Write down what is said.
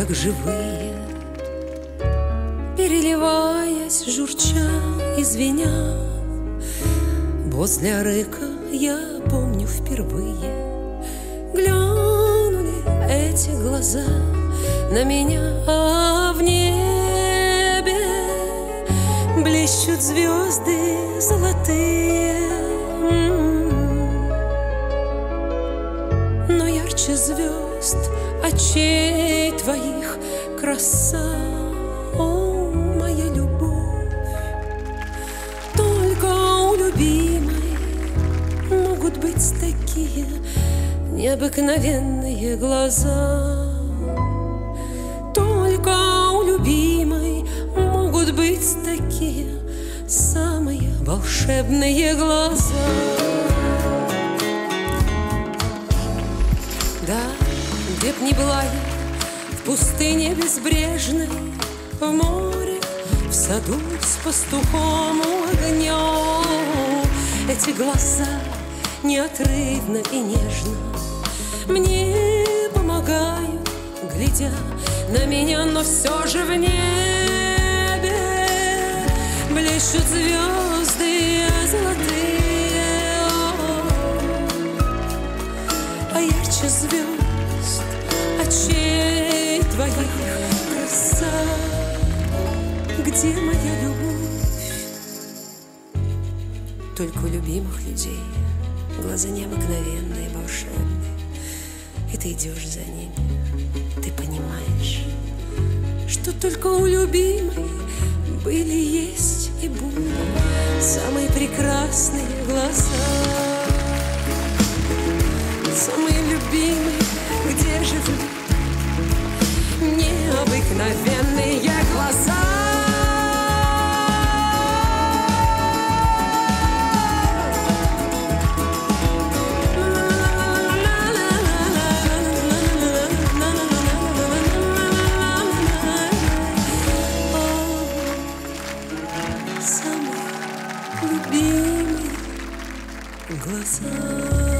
как живые, Переливаясь, журча и звеня, Возле рыка я помню впервые. Глянули эти глаза на меня, а в небе Блещут звезды золотые. Но ярче звезд очей твоих краса О, моя любовь. Только у любимой могут быть такие необыкновенные глаза. Только у любимой могут быть такие самые волшебные глаза Да, где б ни была я, в пустыне безбрежной, В море, в саду с пастухом огня Эти глаза неотрывно и нежно Мне помогают, глядя на меня Но все же в небе блещут звезды Ярче звезд очей твоих краса. Где моя любовь? Только у любимых людей Глаза необыкновенные, волшебные. И ты идешь за ними Ты понимаешь Что только у любимой Были, есть и будут Самые прекрасные глаза Самые любимые глаза